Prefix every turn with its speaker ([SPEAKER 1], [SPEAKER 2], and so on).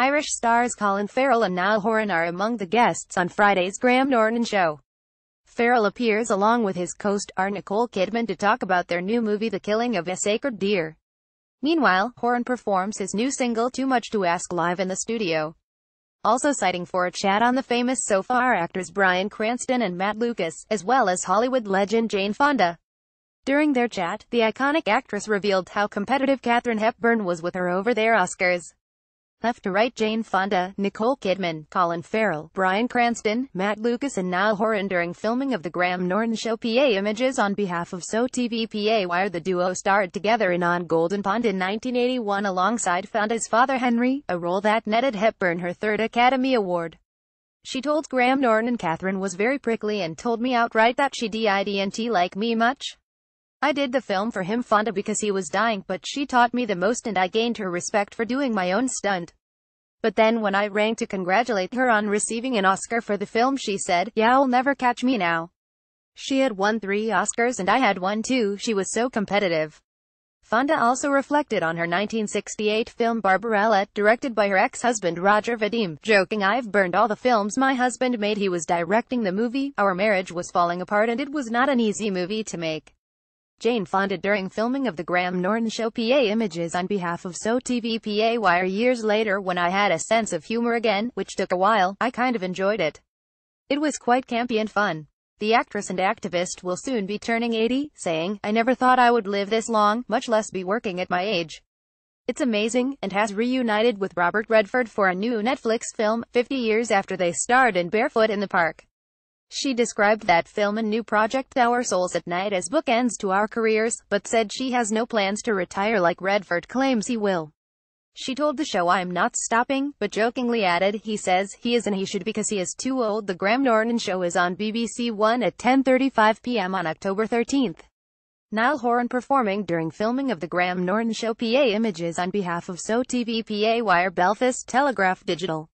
[SPEAKER 1] Irish stars Colin Farrell and Niall Horan are among the guests on Friday's Graham Norton show. Farrell appears along with his co-star Nicole Kidman to talk about their new movie The Killing of a Sacred Deer. Meanwhile, Horan performs his new single Too Much to Ask live in the studio. Also citing for a chat on the famous soap opera actors Bryan Cranston and Matt Lucas, as well as Hollywood legend Jane Fonda. During their chat, the iconic actress revealed how competitive Katharine Hepburn was with her over their Oscars. Left to right Jane Fonda, Nicole Kidman, Colin Farrell, Bryan Cranston, Matt Lucas and Niall Horan during filming of The Graham Norton Show PA Images on behalf of So TV PA Wire the duo starred together in On Golden Pond in 1981 alongside Fonda's father Henry, a role that netted Hepburn her third Academy Award. She told Graham Norton Katharine was very prickly and told me outright that she didn't like me much. I did the film for him Fonda because he was dying, but she taught me the most and I gained her respect for doing my own stunt. But then when I rang to congratulate her on receiving an Oscar for the film she said, yeah you'll never catch me now. She had won three Oscars and I had one too, she was so competitive. Fonda also reflected on her 1968 film Barbarella, directed by her ex-husband Roger Vadim, joking I've burned all the films my husband made he was directing the movie, our marriage was falling apart and it was not an easy movie to make. Jane Fonda during filming of The Graham Norton Show PA images on behalf of So TV PA Wire years later when I had a sense of humor again, which took a while, I kind of enjoyed it. It was quite campy and fun. The actress and activist will soon be turning 80, saying, I never thought I would live this long, much less be working at my age. It's amazing, and has reunited with Robert Redford for a new Netflix film, 50 years after they starred in Barefoot in the Park. She described that film and new project Our Souls at Night as bookends to our careers, but said she has no plans to retire like Redford claims he will. She told the show I'm not stopping, but jokingly added, he says, he is and he should because he is too old. The Graham Norton Show is on BBC One at 10.35 p.m. on October 13th. Niall Horan performing during filming of The Graham Norton Show PA images on behalf of So TV PA Wire Belfast Telegraph Digital.